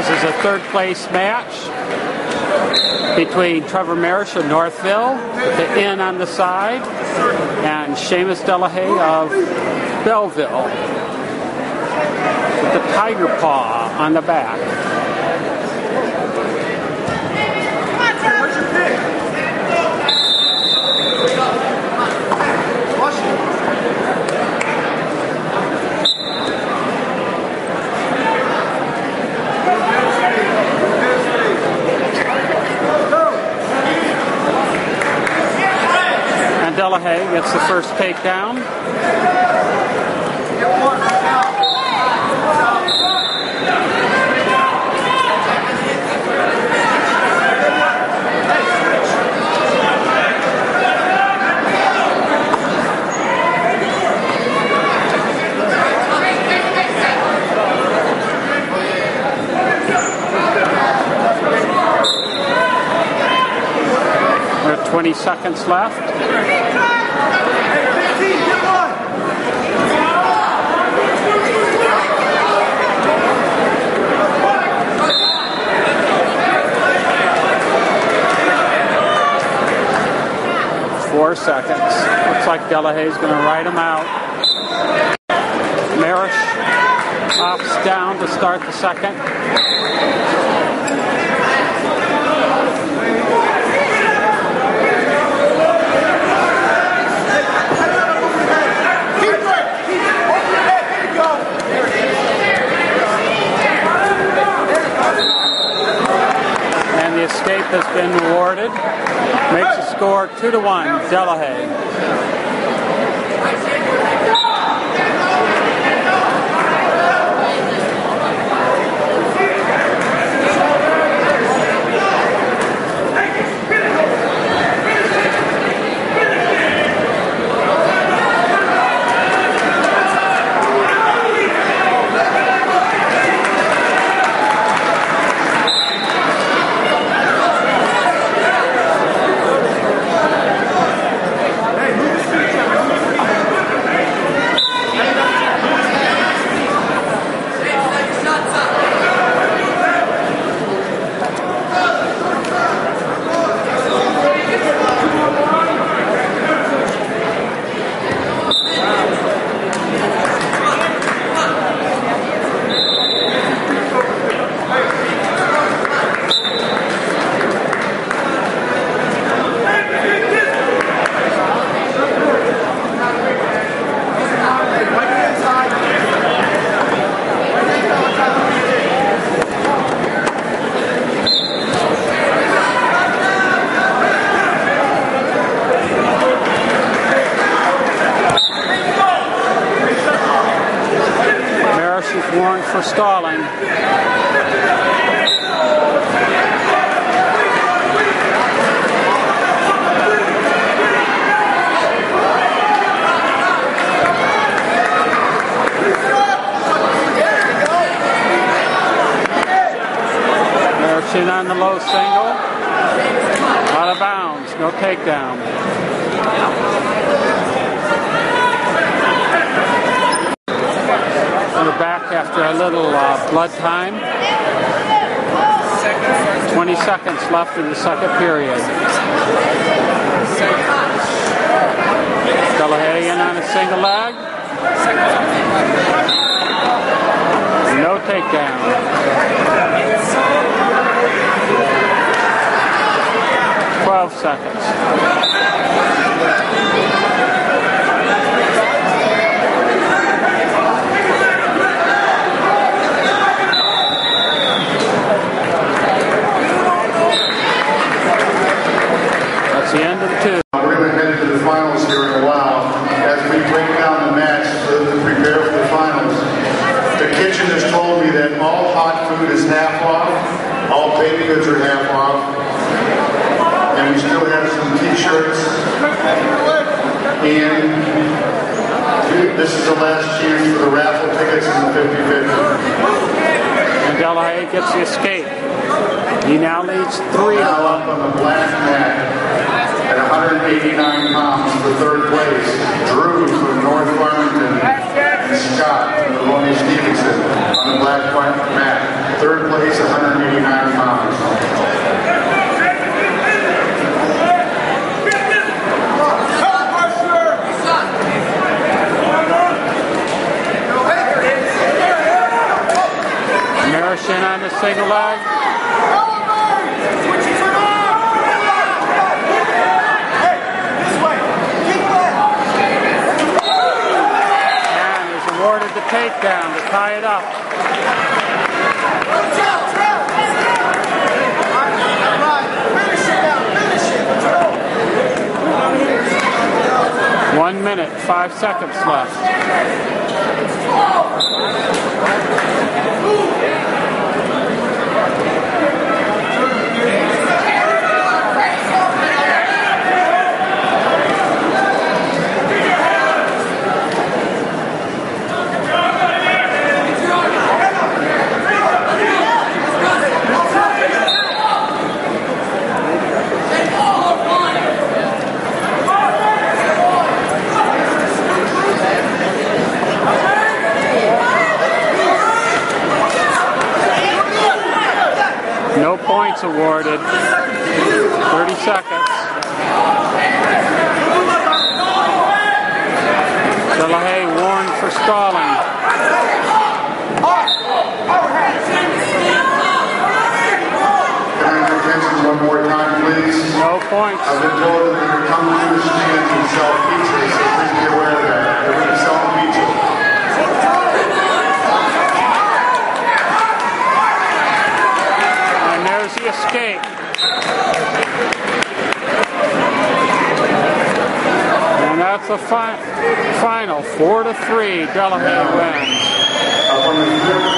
This is a third place match between Trevor Maresh of Northville with the N on the side and Seamus Delahaye of Belleville with the tiger paw on the back. And Delahaye gets the first takedown. 20 seconds left. Four seconds. Looks like Delahaye's going to ride him out. Maresh opts down to start the second. And the escape has been awarded. Makes the score two to one. Delahaye. Maresh is warned for stalling. In on the low single. Out of bounds. No takedown. We're back after a little uh, blood time. 20 seconds left in the second period. Delahaye in on a single leg. No takedown. Twelve seconds. That's the end of the two. We're going to head into the finals here in a while as we break down the match so that we prepare for the finals. The kitchen has told me that all hot food is half off, goods are half off, and we still have some t-shirts. And this is the last chance for the raffle tickets and the 50-50. And Delahaye gets the escape. He now leads three to Now up on the black mat at 189 pounds for third place, Drew from North Farmington and Scott from the Ronnie Stevenson on the black mat. Third place 189 pounds. Maresh in on the single leg. And is awarded the takedown to tie it up. One minute, five seconds left. No awarded. 30 seconds. Delahaye warned for stalling. Can I have your attention one more time, please? No points. I've been told that they're coming through the stands and sell pizza, so please be aware of that. They're going to sell pizza. And there's the escape. And that's the fi- final. Four to three. Delahaye wins.